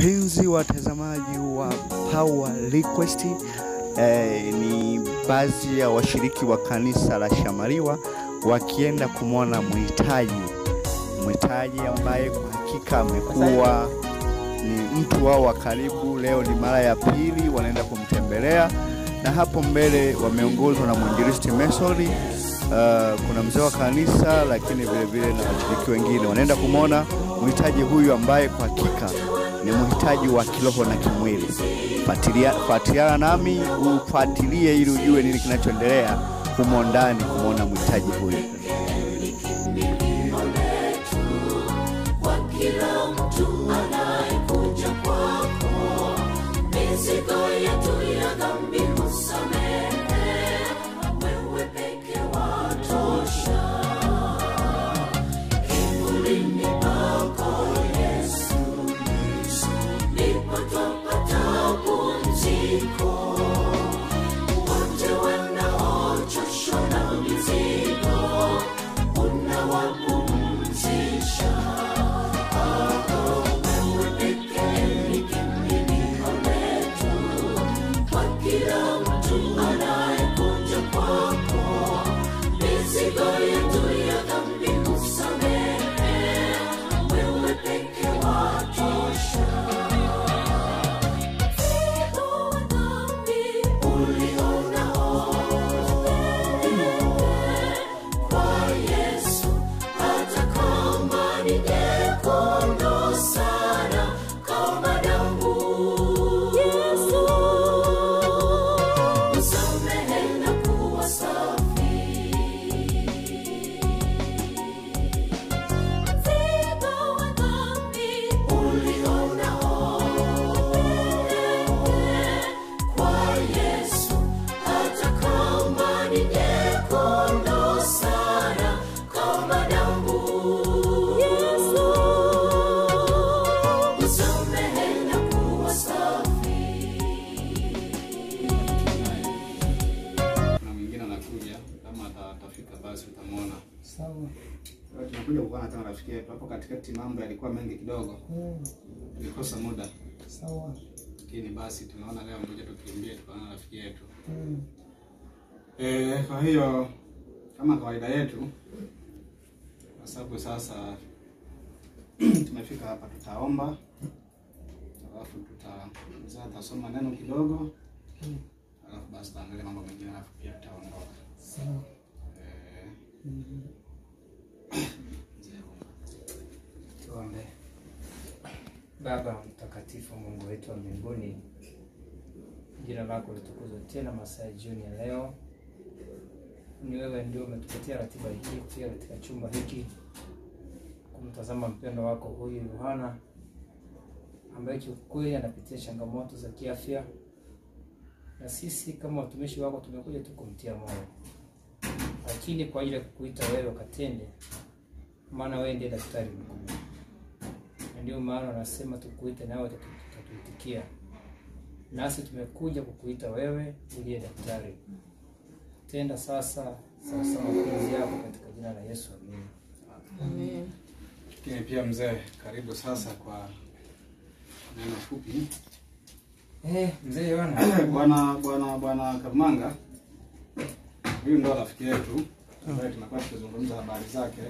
Wapenzi watazamaji wa Power Request, eh, ni baadhi ya washiriki wa kanisa la Shamariwa wakienda kumwona mhitaji, mhitaji ambaye kwa hakika amekuwa ni mtu wao wa karibu. Leo ni mara ya pili wanaenda kumtembelea, na hapo mbele wameongozwa na mwinjilisti Mesori. Uh, kuna mzee wa kanisa lakini vilevile vile na washiriki wengine wanaenda kumwona mhitaji huyu ambaye kwa hakika ni mhitaji wa kiroho na kimwili. Fuatiliana nami ufuatilie ili ujue nini kinachoendelea humo ndani kumwona mhitaji huyu. cool. Katikati, mambo yalikuwa mengi kidogo, Mm, nikosa muda, sawa. lakini basi tunaona leo ngoja tukimbie tukaona rafiki yetu. Mm, Eh, kwa hiyo kama kawaida yetu, kwa sababu sasa tumefika hapa, tutaomba. Alafu tuta tasoma neno kidogo, alafu basi tutaangalia mambo mengine, alafu pia tutaondoka. sawa. Eh, Mm, Tuombe. Baba mtakatifu, Mungu wetu wa mbinguni, jina lako litukuzwe tena masaa ya jioni ya leo. Ni wewe ndio umetupatia ratiba hii kufika katika chumba hiki kumtazama mpendo wako huyu Yohana ambaye kiukweli anapitia changamoto za kiafya, na sisi kama watumishi wako tumekuja tu kumtia moyo, lakini kwa ajili ya kukuita wewe ukatende, maana wewe ndiye daktari mkuu na ndio maana wanasema tukuite nawe utatu- utatuitikia. Nasi tumekuja kukuita wewe uliye daktari. Tenda sasa sasa mapenzi yako katika jina la Yesu, amina. Lakini pia mzee, karibu sasa kwa neno fupi. Eh, mzee Yohana, Bwana bwana bwana Kamanga, huyu ndo rafiki yetu ambaye tunakuwa tukizungumza habari zake.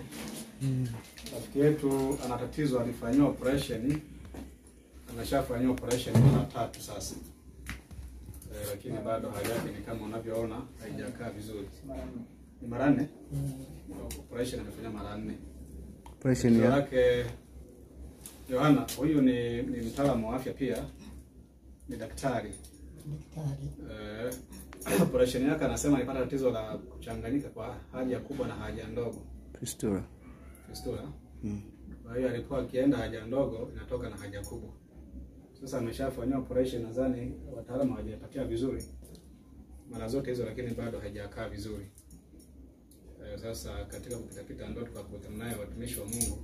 Rafiki yetu ana tatizo, alifanyiwa operation, ameshafanyiwa operation mara tatu sasa e, lakini bado hali yake ni kama unavyoona haijakaa vizuri. Ni mara nne operation amefanya mara nne. Operation yake. ya Yohana, huyu ni, ni mtaalamu wa afya pia ni daktari daktari. Eh, operation yake anasema alipata tatizo la kuchanganyika kwa haja kubwa na haja ndogo fistula. fistula. Mm. Kwa hiyo alikuwa akienda haja ndogo inatoka na haja kubwa. Sasa ameshafanyiwa operation, nadhani wataalamu hawajapatia vizuri mara zote hizo, lakini bado haijakaa vizuri. Ayo, sasa katika kupitapita ndio tukakutana naye watumishi wa Mungu,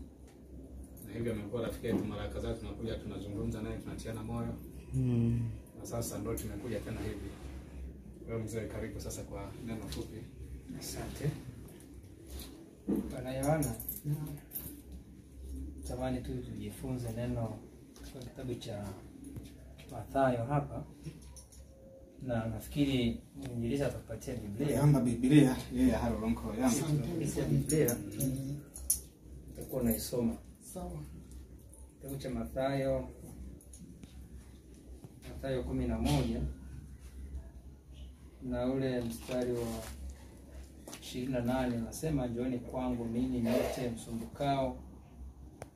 na hivyo amekuwa rafiki yetu. Mara kadhaa tunakuja tunazungumza naye, tunatiana moyo Mm. na sasa ndio tumekuja tena hivi. Wewe mzee, karibu sasa kwa neno fupi. asante. Bwana Yohana, tamani tu tujifunze neno kwa kitabu cha Mathayo hapa, na nafikiri mwinjilizi atakupatia Biblia. yamba Biblia, yeye harolonko yamba Kupitia Biblia Mm. utakuwa unaisoma Sawa. kitabu cha Mathayo, Mathayo kumi na moja na ule mstari wa ishirini na nane anasema njooni kwangu ninyi nyote msumbukao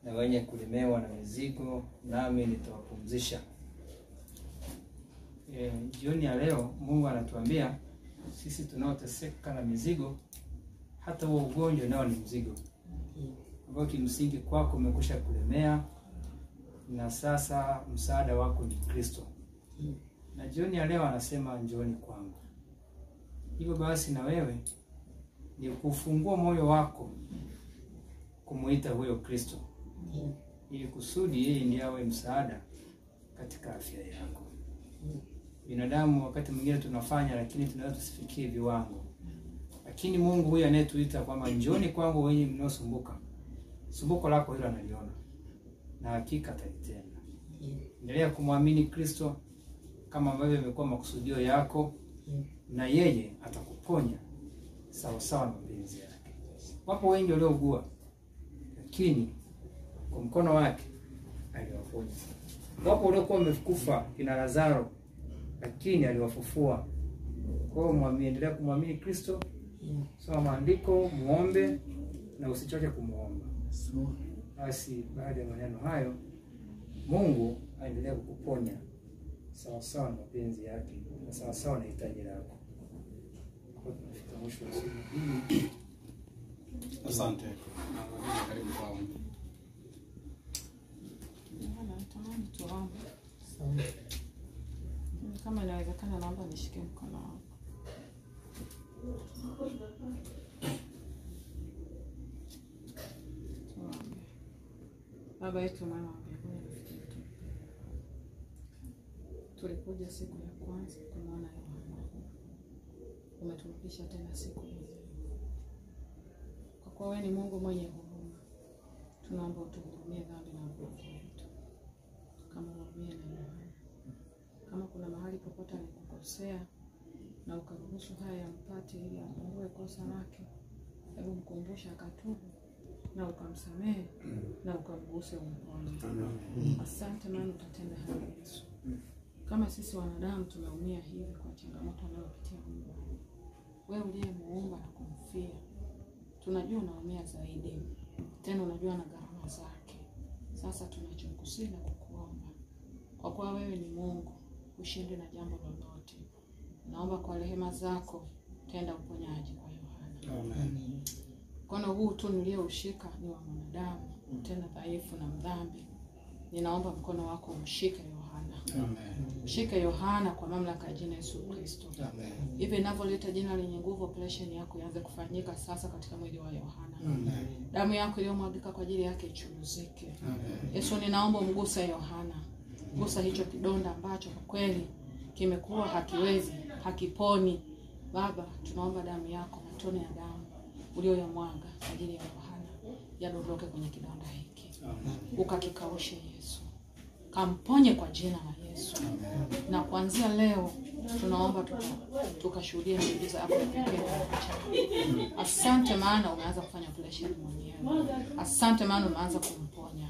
na wenye kulemewa na mizigo, nami nitawapumzisha. E, jioni ya leo Mungu anatuambia sisi tunaoteseka na mizigo, hata huo ugonjwa nao ni mzigo ambao kimsingi kwako umekusha kulemea, na sasa msaada wako ni Kristo. Na jioni ya leo anasema njooni kwangu. Hivyo basi, na wewe ni kufungua moyo wako kumuita huyo Kristo, ili kusudi yeye ndiye awe msaada katika afya yako. Binadamu wakati mwingine tunafanya, lakini tunaweza tusifikie viwango, lakini Mungu huyu anayetuita kwamba njoni kwangu wenye mnaosumbuka sumbuko lako hilo analiona na hakika atalitenda. Endelea kumwamini Kristo kama ambavyo imekuwa makusudio yako, na yeye atakuponya sawasawa sawa na mapenzi yake. Wapo wengi waliougua, lakini kwa mkono wake aliwaponya. Wapo waliokuwa wamekufa kina Lazaro, lakini aliwafufua. Kwa hiyo endelea kumwamini Kristo, soma maandiko, muombe na usichoke kumuomba. Basi baada ya maneno hayo, Mungu aendelea kukuponya sawasawa na mapenzi yake na sawasawa na hitaji lako. Hapo tunafika mwisho wa somo hili. asante karibu kwao. Kama inawezekana, naomba nishike mkono wako. Baba yetu mwema wa mbinguni, nafikiri tu- tulikuja siku ya kwanza kumwona Yohana, umeturudisha tena siku hizi. Kwa kuwa wewe ni Mungu mwenye huruma, tunaomba utuhurumie dhambi na uovu wetu kama ulivyomhurumia na Yohana. Kama kuna mahali popote alikukosea na ukaruhusu haya yampate ili apungue kosa lake, hebu mkumbusha akatubu na ukamsamehe na ukamguse umponye. Asante maana utatenda haya Yesu. Kama sisi wanadamu tunaumia hivi kwa changamoto anayopitia Mungu, wewe uliyemuumba na kumfia, tunajua unaumia zaidi, tena unajua na gharama zake. Sasa tunachokusii na kukuomba, kwa kuwa wewe ni Mungu, ushinde na jambo lolote. Naomba kwa rehema zako tenda uponyaji kwa Yohana. Mkono huu tu nilioushika ni wa mwanadamu, tena dhaifu na mdhambi. Ninaomba mkono wako umshike Mshike Yohana kwa mamlaka ya jina Yesu Kristo. Hivi ninavyoleta jina lenye nguvu, operation yako ianze kufanyika sasa katika mwili wa Yohana. Damu yako iliyomwagika kwa ajili yake ichuruzike. Yesu, ninaomba umguse Yohana, gusa hicho kidonda ambacho kwa kweli kimekuwa hakiwezi, hakiponi. Baba, tunaomba damu yako, matone ya damu uliyoyamwaga kwa ajili ya Yohana yadondoke kwenye kidonda hiki, ukakikaushe Yesu, kamponye kwa jina la Yesu. Na kuanzia leo tunaomba tuka- tukashuhudia miujiza yako ya pekee. Asante maana umeanza kufanya operation mwenyewe. Asante maana umeanza kumponya.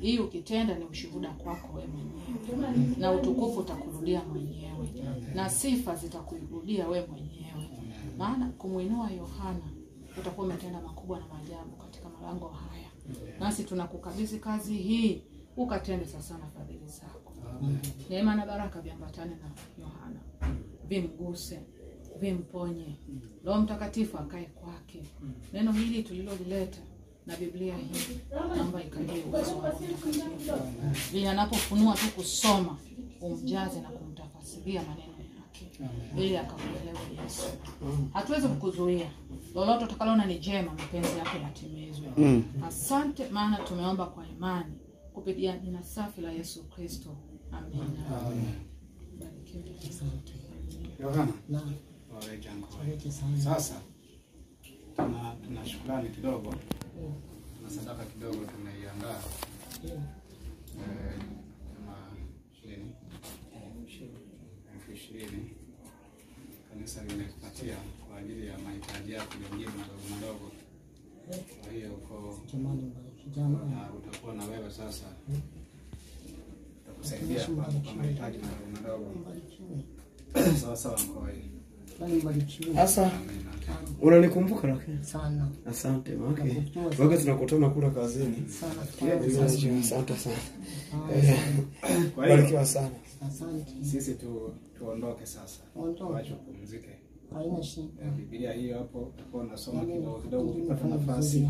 Hii ukitenda ni ushuhuda kwako wewe mwenyewe, na utukufu utakurudia mwenyewe, na sifa zitakurudia wewe mwenyewe, maana kumwinua Yohana utakuwa umetenda makubwa na maajabu katika malango haya, nasi tunakukabidhi kazi hii, ukatende sasa na fadhili zako. Neema na baraka viambatane na Yohana, vimguse, vimponye. Roho Mtakatifu akae kwake. Neno hili tulilolileta na Biblia hii, naomba ikalie uwezo wa Mtakatifu, vile anapofunua tu kusoma, umjaze na kumtafasiria maneno yake, ili akakuelewa Yesu. Hatuwezi kukuzuia lolote utakalona ni jema, mapenzi yako yatimizwe. Asante, maana tumeomba kwa imani kupitia jina safi la Yesu Kristo, amina. Sasa tuna tuna shukrani kidogo, tuna sadaka kidogo tunaiandaa elfu ishirini. Kanisa limetupatia kwa ajili ya mahitaji yako mengine madogo madogo, kwa hiyo uko Jamani, mbariki utakuwa na wewe sasa, utakusaidia kwa kwa mahitaji madogo madogo. Sawa sawa, mkoi. Yaani. Sasa unanikumbuka lakini. Sana. Asante wake tunakutana kula kazini. Asante sana. Barikiwa sana. Sisi tu tuondoke sasa, wacha upumzike. Haina. Eh, Biblia hiyo hapo utakuwa unasoma kidogo kidogo, ukipata nafasi.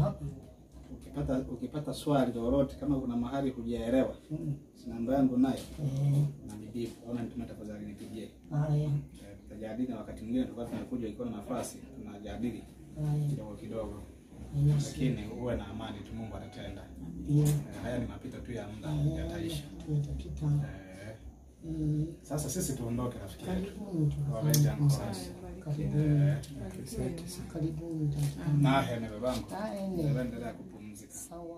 Ukipata ukipata swali lolote, kama kuna mahali hujaelewa, Mm. si namba yangu nayo mm. na nijibu, ona nituma tafadhali nipigie. Haya. Eh, Tutajadili na wakati mwingine tutakuwa tunakuja, ikiwa na nafasi tunajadili kidogo kidogo, lakini uwe na amani tu, Mungu atatenda. Eh, Haya ni mapito tu ya muda, yataisha. Eh, Mm. Sasa sisi tuondoke, rafiki yetu. Karibuni nahe babangu, kupumzika. Sawa. Eh,